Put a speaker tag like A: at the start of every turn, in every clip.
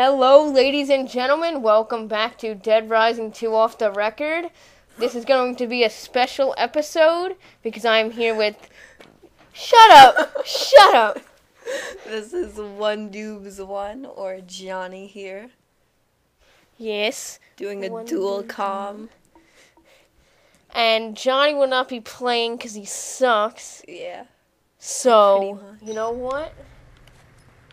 A: Hello, ladies and gentlemen. Welcome back to Dead Rising 2 Off the Record. This is going to be a special episode because I am here with. Shut up! Shut up!
B: This is one Doobs one or Johnny here
A: Yes.
B: doing a
A: One
B: dual
A: Doobs
B: com.
A: And Johnny will not be playing because he sucks.
B: Yeah.
A: So, you know what?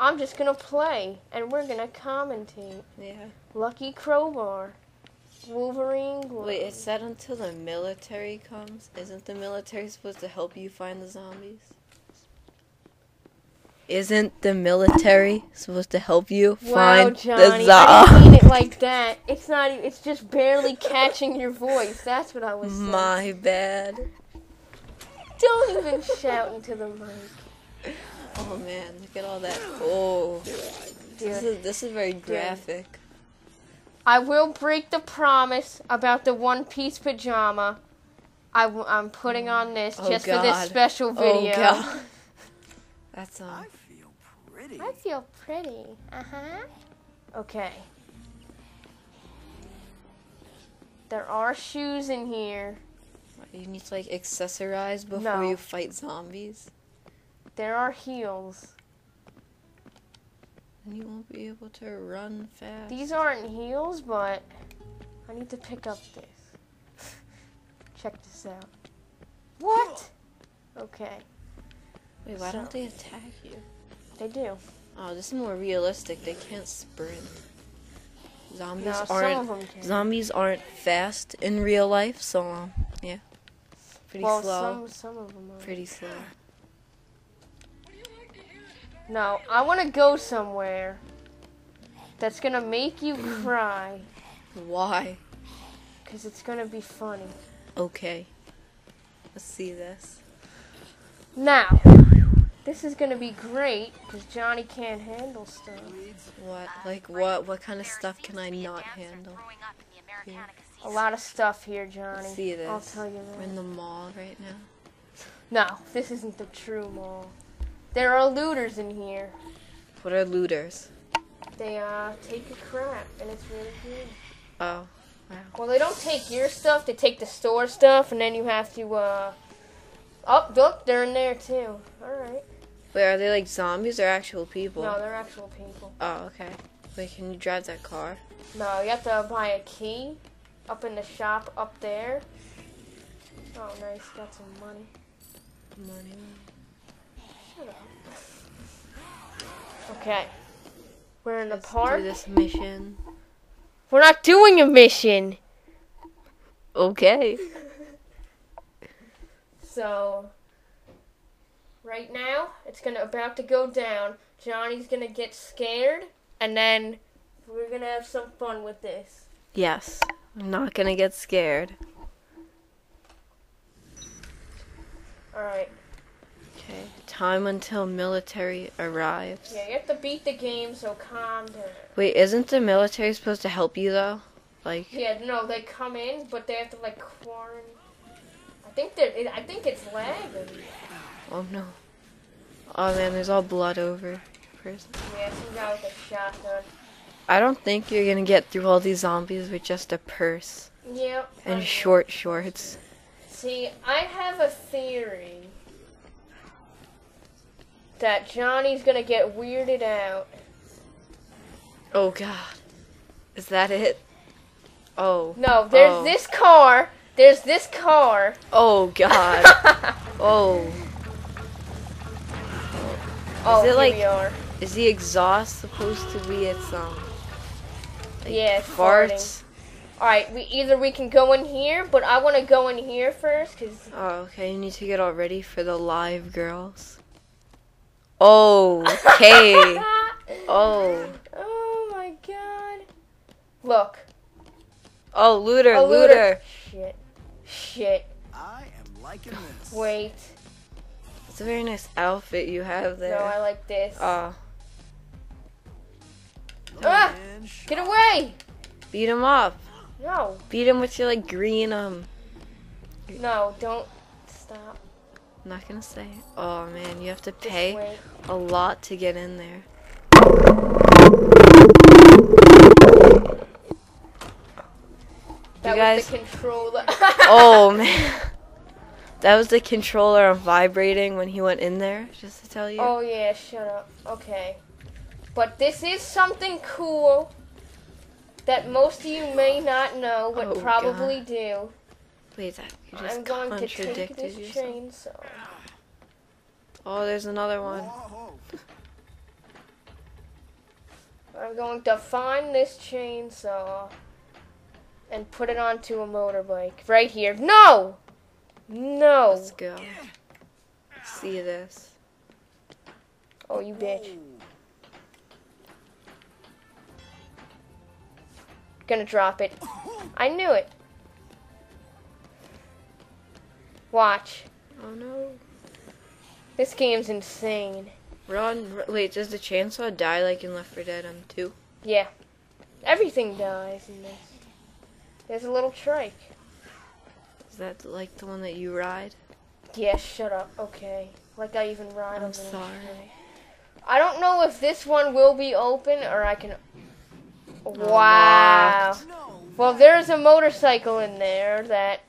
A: I'm just going to play and we're going to commentate.
B: Yeah.
A: Lucky Crowbar. Wolverine. Glove.
B: Wait, it said until the military comes. Isn't the military supposed to help you find the zombies? Isn't the military supposed to help you
A: Wow,
B: find
A: Johnny,
B: the
A: I didn't mean it like that. It's not. It's just barely catching your voice. That's what I was saying.
B: My bad.
A: Don't even shout into the mic.
B: Oh man, look at all that. Oh, this is this is very graphic.
A: I will break the promise about the one piece pajama. I w- I'm putting on this
B: Oh,
A: just for this special video.
B: Oh god. That's um.
C: I feel pretty.
A: I feel pretty. Uh huh. Okay. There are shoes in here.
B: You need to like accessorize before
A: No.
B: you fight zombies.
A: There are heels.
B: And you won't be able to run fast.
A: These aren't heels, but I need to pick up this. Check this out. What? Okay,
B: Wait, why don't they attack you?
A: they do.
B: Oh, this is more realistic. They can't sprint. Zombies
A: No,
B: aren't
A: of them can.
B: zombies aren't fast in real life, so um, yeah, pretty
A: well,
B: slow.
A: some some of them are.
B: Pretty slow.
A: No, I want to go somewhere that's gonna make you cry,
B: Why?
A: cause it's gonna be funny.
B: Okay. Let's see this.
A: Now, this is gonna be great, cause Johnny can't handle stuff.
B: What? Like what? What kind of stuff can I not handle?
A: A lot of stuff here, Johnny.
B: Let's see this.
A: I'll tell you
B: We're in the mall right now.
A: No, this isn't the true mall. There are looters in here.
B: What are looters?
A: They uh take a crap, and it's really good.
B: Oh, wow.
A: Well, they don't take your stuff. They take the store stuff, and then you have to uh. Oh, look, they're in there too. All right.
B: Wait, are they like zombies or actual people?
A: No, they're actual people.
B: Oh, okay. Wait, can you drive that car?
A: No, you have to buy a key up in the shop up there. Oh, nice. Got some money.
B: Money.
A: Okay. We're in the park.
B: do this mission.
A: We're not doing a mission.
B: Okay.
A: So, right now, it's gonna about to go down. Johnny's gonna get scared, and then we're gonna have some fun with this.
B: Yes. I'm not gonna get scared.
A: All right.
B: Okay. Time until military arrives.
A: Yeah, you have to beat the game, so calm down.
B: Wait, isn't the military supposed to help you though? Like,
A: Yeah, no, they come in, but they have to like quarantine. I think that it, I think it's lagging.
B: oh no. Oh man, there's all blood over. Person.
A: Yeah, some guy with a shotgun.
B: I don't think you're gonna get through all these zombies with just a purse
A: Yep.
B: And short shorts.
A: See, I have a theory that Johnny's gonna get weirded out.
B: Oh god. Is that it? Oh.
A: No, there's
B: Oh.
A: this car. There's this car.
B: Oh god. oh.
A: oh,
B: is
A: it
B: like-. Is the exhaust supposed to be its um like
A: Yeah, it's
B: farts?
A: All right, we either we can go in here, but I want to go in here first because
B: Oh, okay. You need to get all ready for the live girls. Oh, okay. oh,
A: oh my god! Look,
B: oh, looter,
A: A looter.
B: looter.
A: shit, shit.
C: I am liking this.
A: Wait,
B: It's a very nice outfit you have there. no.
A: I like this.
B: Oh,
A: Ah! Get away!
B: beat him up.
A: No,
B: Beat him with your like green um.
A: no, don't stop.
B: I'm not gonna say. Oh man, you have to pay a lot to get in there. That you guys...
A: the controller.
B: oh man. That was the controller vibrating when he went in there, just to tell you.
A: Oh yeah, shut up. Okay. But this is something cool that most of you may not know, but
B: oh,
A: probably God. do.
B: Please, I you just
A: I'm going to take this
B: yourself.
A: chainsaw.
B: Oh, there's another one.
A: I'm going to find this chainsaw and put it onto a motorbike. Right here. No! No!
B: Let's go. See this.
A: Oh, you bitch. Gonna drop it. I knew it. Watch.
B: Oh no.
A: This game's insane.
B: Run. Wait, does the chainsaw die like in Left 4 Dead um, 2?
A: Yeah. Everything dies in this. There's a little trike.
B: Is that like the one that you ride?
A: Yeah, shut up. Okay. Like I even ride
B: I'm
A: on the
B: sorry.
A: trike. I don't know if this one will be open or I can. Wow.
B: locked.
A: Well, there's a motorcycle in there that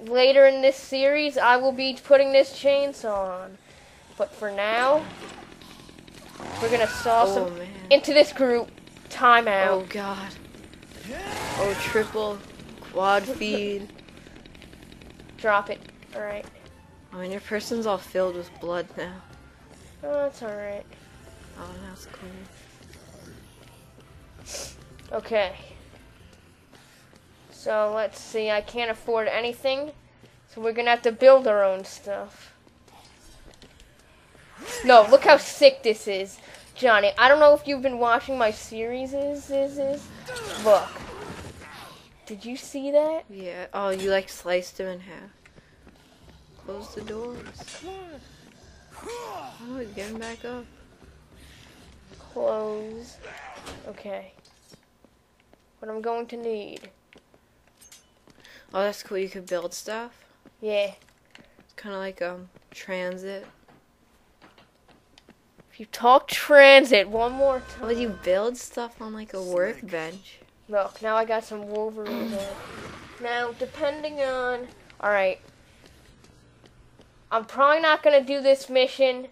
A: later in this series I will be putting this chainsaw on. But for now, we're gonna saw
B: Oh
A: some
B: man.
A: into this group. Timeout.
B: Oh god. Oh, triple, quad feed.
A: Drop it. All right.
B: I mean, your person's all filled with blood now.
A: Oh, that's all right.
B: Oh, that's cool.
A: Okay. So let's see. I can't afford anything, so we're gonna have to build our own stuff. No, look how sick this is, Johnny. I don't know if you've been watching my series. Is is is? Look. Did you see that?
B: Yeah. Oh, you like sliced him in half. Close the doors. Come on. Oh, get him back up.
A: Close. Okay. What I'm going to need.
B: Oh, that's cool. You could build stuff.
A: Yeah.
B: It's Kind of like um transit.
A: If you talk transit one more time.
B: Would you build stuff on like a workbench?
A: Look, now I got some Wolverine there. Now, depending on. Alright. I'm probably not going to do this mission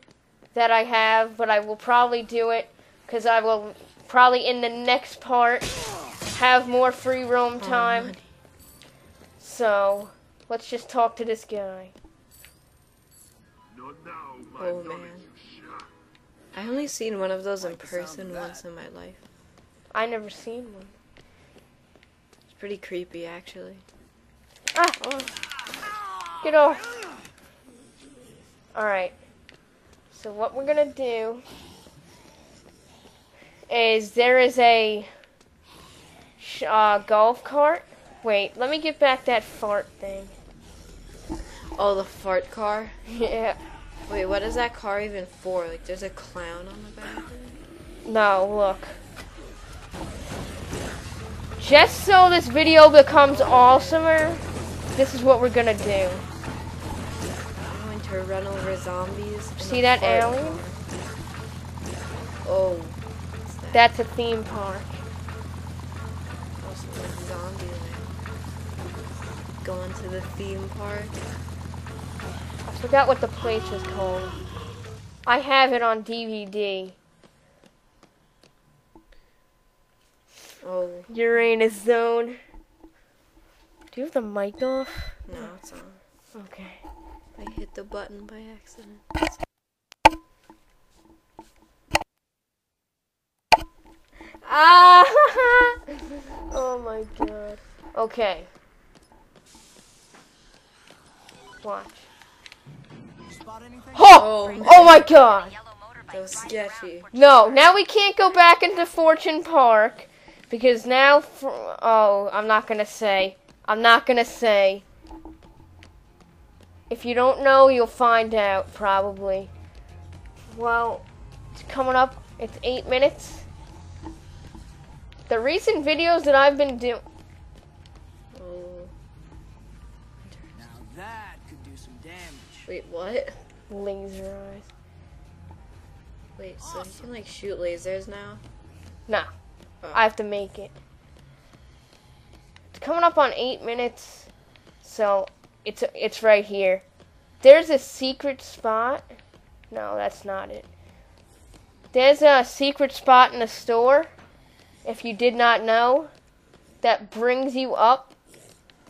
A: that I have, but I will probably do it because I will probably in the next part have more free roam
B: Oh,
A: time.
B: money.
A: So, let's just talk to this guy.
B: Oh man. I only seen one of those in
C: Like the
B: person once in my life.
A: I never seen one.
B: It's pretty creepy actually.
A: Ah! oh. Get off. Alright. So what we're gonna do is there is a sh- uh, golf cart. Wait, let me get back that fart thing.
B: Oh, the fart car.
A: Yeah.
B: Wait, what is that car even for? Like, there's a clown on the back.
A: No, look. Just so this video becomes awesomer, this is what we're gonna do.
B: I'm going to run over zombies.
A: See that alien?
B: car. Oh. that?
A: That's a theme park.
B: Oh, Going to the theme park.
A: I forgot what the place was called. I have it on DVD.
B: Oh,
A: Uranus Zone. Do you have the mic off?
B: no, it's on.
A: Okay.
B: I hit the button by accident.
A: Ah! oh my god. Okay. Watch.
C: Spot anything?
A: Oh!
B: Oh,
A: Oh my god!
B: that was sketchy.
A: No, now we can't go back into Fortune Park because now. fr oh, I'm not gonna say. I'm not gonna say. If you don't know, you'll find out probably. Well, it's coming up. It's eight minutes. The recent videos that I've been doing.
B: Wait, what?
A: Laser eyes.
B: Wait, so you can like shoot lasers now?
A: No,
B: Oh.
A: I have to make it. It's coming up on eight minutes, so it's it's right here. There's a secret spot. No, that's not it. There's a secret spot in the store, if you did not know, that brings you up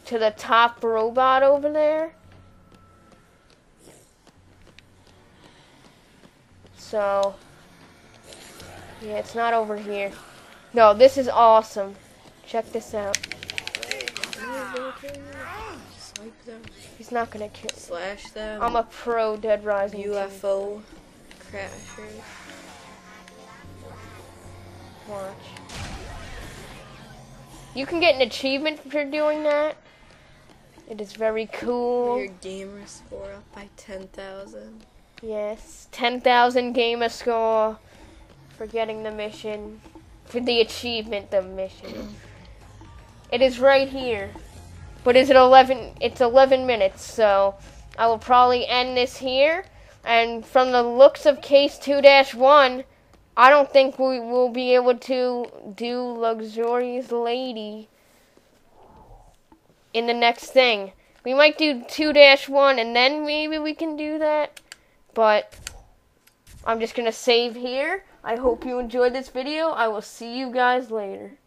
A: to the top robot over there. So, yeah, it's not over here. No, this is awesome. Check this out.
B: Them.
A: He's not gonna kill.
B: Slash them.
A: I'm a pro Dead Rising.
B: UFO crashers.
A: Watch. You can get an achievement for doing that. It is very cool.
B: Your gamer score up by 10,000.
A: Yes, 10,000 gamer score for getting the mission. For the achievement, the mission. It is right here. But is it 11? It's 11 minutes, so I will probably end this here. And from the looks of case 2-1, I don't think we will be able to do Luxurious Lady in the next thing. We might do 2-1 and then maybe we can do that. But I'm just going to save here. I hope you enjoyed this video. I will see you guys later.